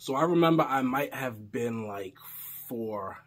So I remember I might have been like four,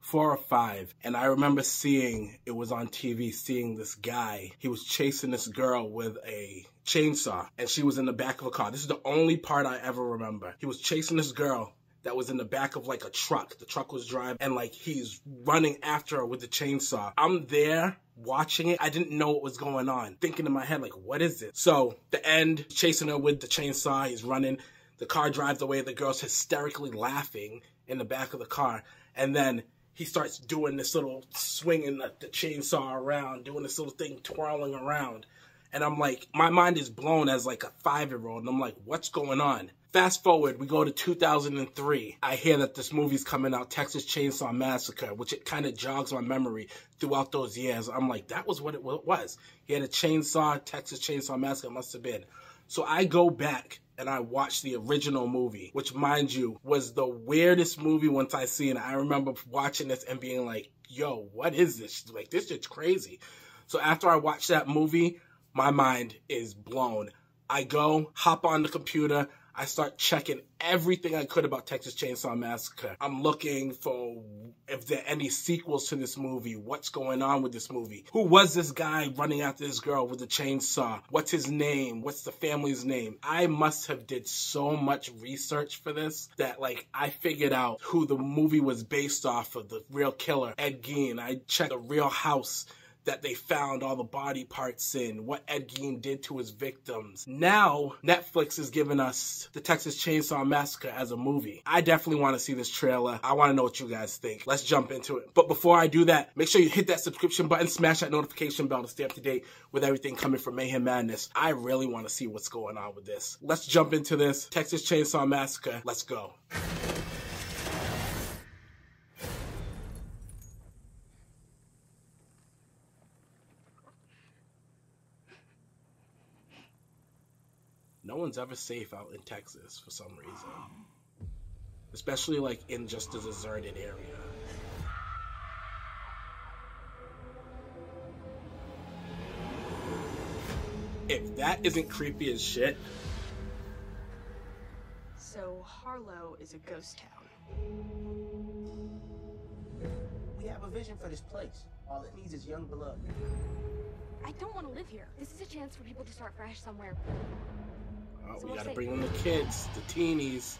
four or five. And I remember seeing, it was on TV, seeing this guy. He was chasing this girl with a chainsaw and she was in the back of a car. This is the only part I ever remember. He was chasing this girl that was in the back of like a truck. The truck was driving and like he's running after her with the chainsaw. I'm there watching it. I didn't know what was going on. Thinking in my head, like, what is it? So the end, chasing her with the chainsaw, he's running. The car drives away. The girl's hysterically laughing in the back of the car. And then he starts doing this little swinging the, the chainsaw around, doing this little thing twirling around. And I'm like, my mind is blown as like a five year old. And I'm like, what's going on? Fast forward, we go to 2003. I hear that this movie's coming out, Texas Chainsaw Massacre, which it kind of jogs my memory throughout those years. I'm like, that was what it was. He had a chainsaw, Texas Chainsaw Massacre must have been. So I go back and I watched the original movie, which mind you was the weirdest movie once I seen. I remember watching this and being like, yo, what is this? Like, this is crazy. So after I watched that movie, my mind is blown. I go, hop on the computer, I start checking everything I could about Texas Chainsaw Massacre. I'm looking for if there are any sequels to this movie. What's going on with this movie? Who was this guy running after this girl with the chainsaw? What's his name? What's the family's name? I must have did so much research for this that like I figured out who the movie was based off of, the real killer, Ed Gein. I checked the real house that they found all the body parts in, what Ed Gein did to his victims. Now, Netflix is giving us the Texas Chainsaw Massacre as a movie. I definitely want to see this trailer. I want to know what you guys think. Let's jump into it. But before I do that, make sure you hit that subscription button, smash that notification bell to stay up to date with everything coming from Mayhem Madness. I really want to see what's going on with this. Let's jump into this. Texas Chainsaw Massacre. Let's go. No one's ever safe out in Texas for some reason. Especially like in just a deserted area. If that isn't creepy as shit. So Harlow is a ghost town. We have a vision for this place. All it needs is young blood. I don't want to live here. This is a chance for people to start fresh somewhere. Oh, we gotta bring in the kids, the teenies.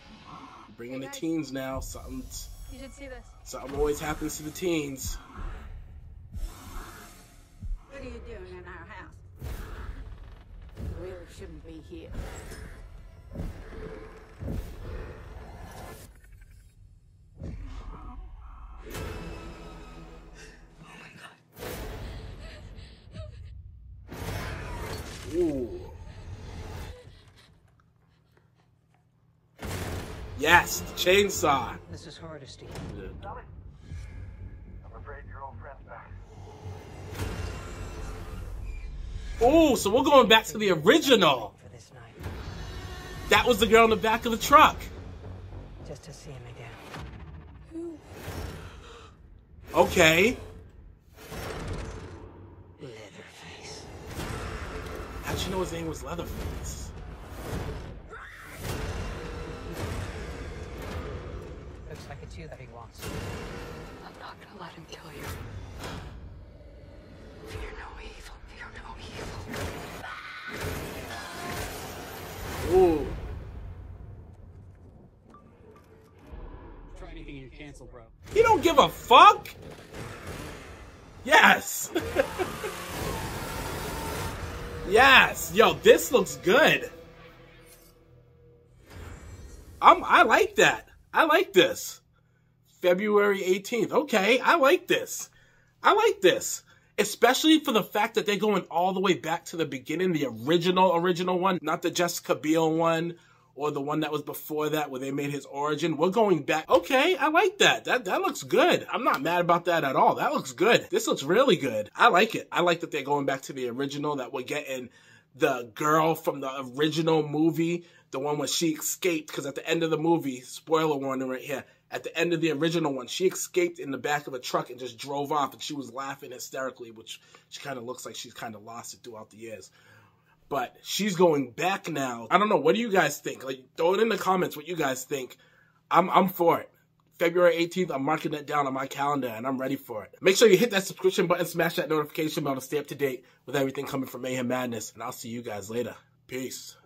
Bring in the teens now. Something. You should see this. Something always happens to the teens. What are you doing in our house? You really shouldn't be here. Oh my god. Ooh. Yes, the chainsaw. This is Hardesty. Dolly, I'm afraid your old friend's back. Oh, so we're going back to the original. For this night, That was the girl in the back of the truck. just to see him again. Okay. Leatherface. How'd you know his name was Leatherface? Looks like it's you that he wants. I'm not gonna let him kill you. Fear no evil. Fear no evil. Ooh. Try anything and you cancel, bro. He don't give a fuck. Yes. yes. Yo, this looks good. I'm, I like that. I like this. February 18th. Okay, I like this. I like this. Especially for the fact that they're going all the way back to the beginning, the original, original one, not the Jessica Biel one or the one that was before that where they made his origin. We're going back. Okay, I like that. That that looks good. I'm not mad about that at all. That looks good. This looks really good. I like it. I like that they're going back to the original, that we're getting the girl from the original movie, the one where she escaped, because at the end of the movie, spoiler warning right here, at the end of the original one, she escaped in the back of a truck and just drove off, and she was laughing hysterically, which she kind of looks like she's kind of lost it throughout the years. But she's going back now. I don't know. What do you guys think? Like, throw it in the comments what you guys think I'm I'm for it. February 18th, I'm marking that down on my calendar and I'm ready for it. Make sure you hit that subscription button, smash that notification bell to stay up to date with everything coming from Mayhem Madness, and I'll see you guys later. Peace.